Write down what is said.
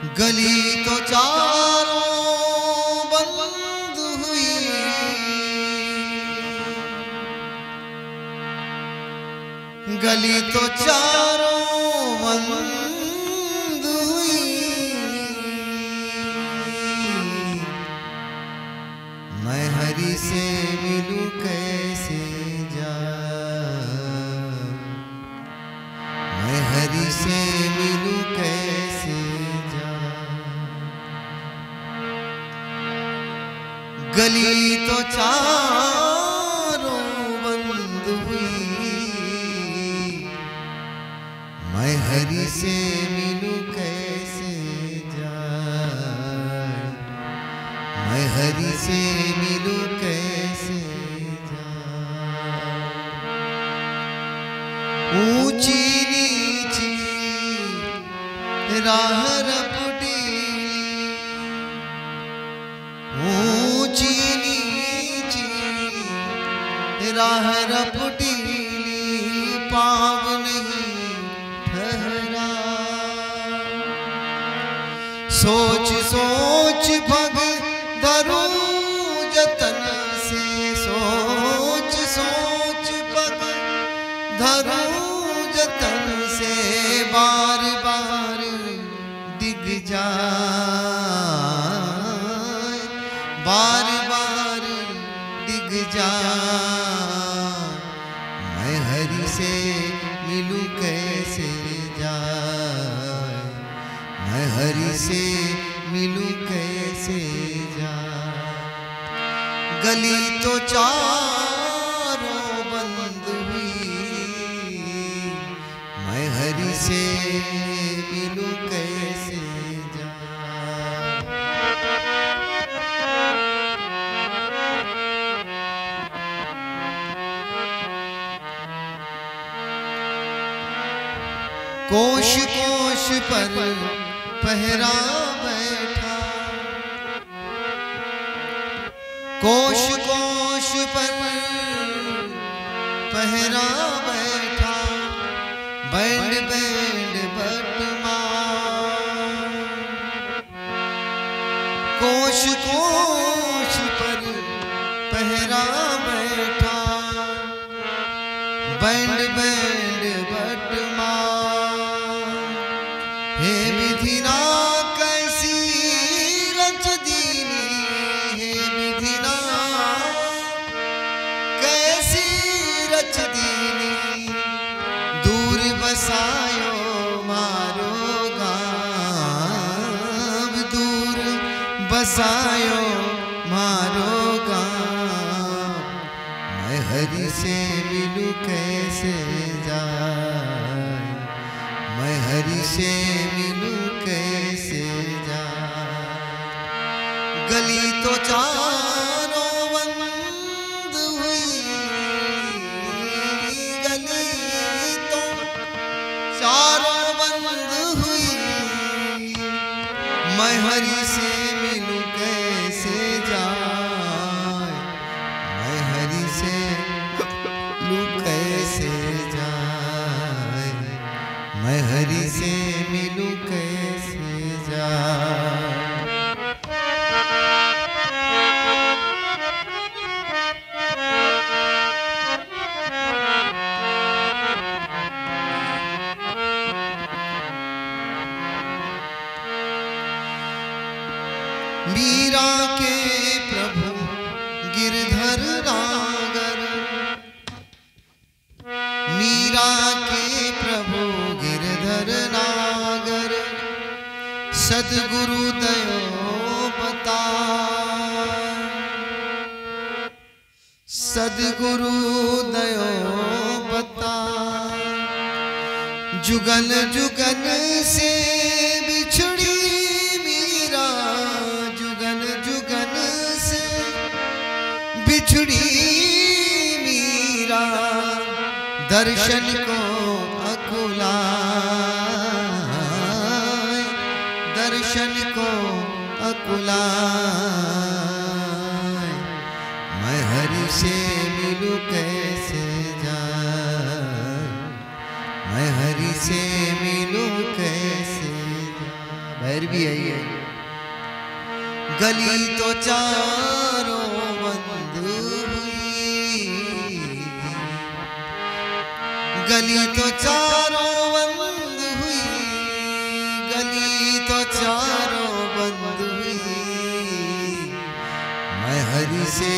गली तो चारों बंद हुई। गली तो चारों बंद हुई। मैं हरी से मिलूं गली तो चारों बंद हुई। मैं हरी से मिलूं कैसे जाए? मैं हरी से मिलूं कैसे जाए? ऊँची नीची राह राह रपटीली पाव नहीं ठहरा। सोच सोच, भग धरू जतन से सोच सोच, भग धरू जतन से बार बार दिग जा। बार बार दिग जाए से मिलूं, कैसे जा गली तो चारों बंद हुई। मैं हरी से मिलूं, कैसे जाए कोश कोश पर पहरा बैठा। कोश कोश पर पहरा बैठा। बैंड बैंड बटमा। कोश कोश पर पहरा बैठा। बैंड बैंड बसायो मारो गाँव। मैं हरि से मिलू कैसे जाए मैं हरि से मिलू कैसे जा गली तो चारों मीरा के प्रभु गिरधर नागर। मीरा के प्रभु गिरधर नागर, सदगुरु दयो बता सदगुरु दयो बता जुगन जुगन दर्शन को अकुला दर्शन को अकुला मैं हरि से मिलूं कैसे जाए? मैं हरि से मिलूं कैसे खैर भी आई है गली तो चारों गली तो चारों बंद हुई गली तो चारों बंद हुई। मैं हरी से